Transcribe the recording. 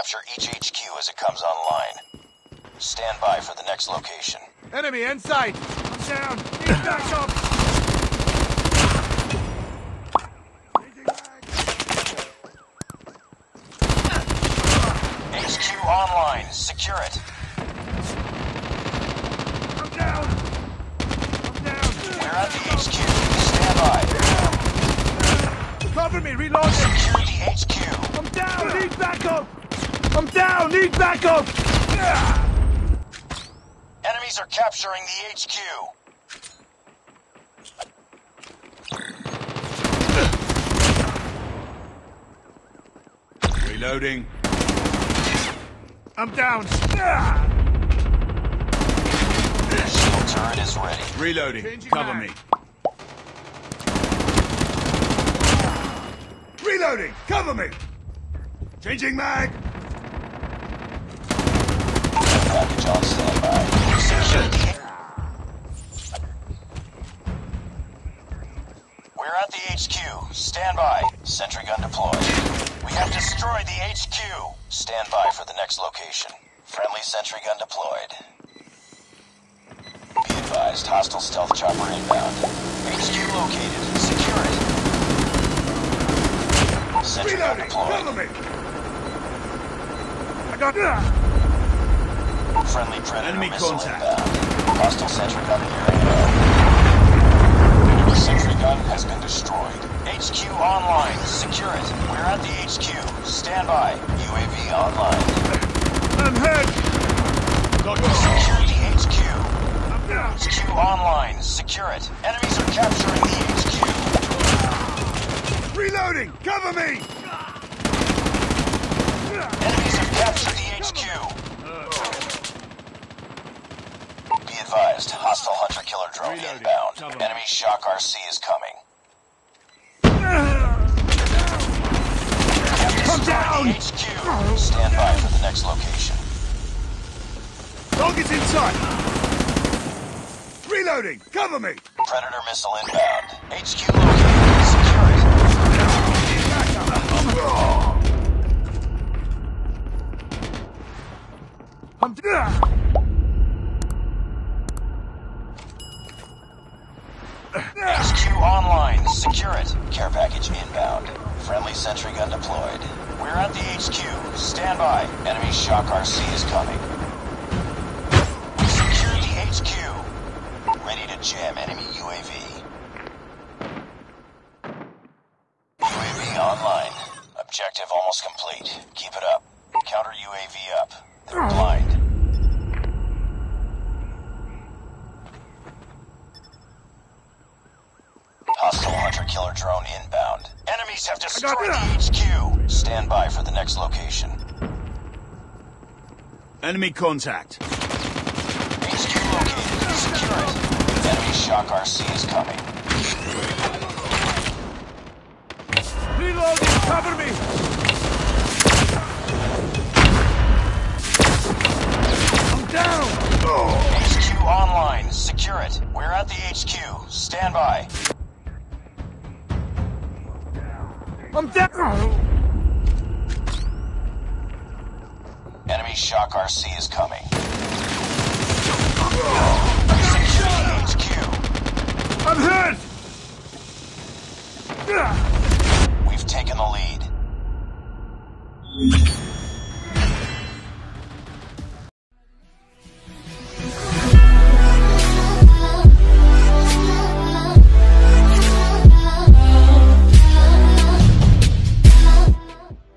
capture each HQ as it comes online. Stand by for the next location. Enemy inside! I'm down! Need backup! HQ online. Secure it. I'm down! I'm down! We're at the HQ. Stand by. Cover me, reloading! I'm down! Need backup! Enemies are capturing the HQ. Reloading. I'm down! Shield turret is ready. Reloading. Changing Cover mag. me. Reloading. Cover me. Changing mag. Package on standby. We're at the HQ. Stand by. Sentry gun deployed. We have destroyed the HQ. Stand by for the next location. Friendly sentry gun deployed. Be advised, hostile stealth chopper inbound. HQ located. Secure it. Sentry gun deployed. me. I got... Friendly predator Enemy contact. inbound. Hostile sentry gun area. Sentry gun has been destroyed. HQ online. Secure it. We're at the HQ. Stand by. UAV online. I'm hurt! Secure the HQ. Down! HQ online. Secure it. Enemies are capturing the HQ. Reloading. Cover me. Enemies have captured the HQ. Be advised, hostile drone Reloading. inbound. Me. Enemy shock RC is coming. I'm down! HQ. Stand by for the next location. Target's inside. Reloading. Cover me. Predator missile inbound. HQ located. Secure it. Secure it. Care package inbound. Friendly sentry gun deployed. We're at the HQ. Stand by. Enemy shock RC is coming. Enemies have destroyed the HQ. Stand by for the next location. Enemy contact. HQ located. Secure it. Enemy shock RC is coming. Reloading! Cover me! I'm down! HQ online. Secure it. We're at the HQ. Stand by. I'm down! Enemy shock RC is coming. HQ. I'm hurt! We've taken the lead.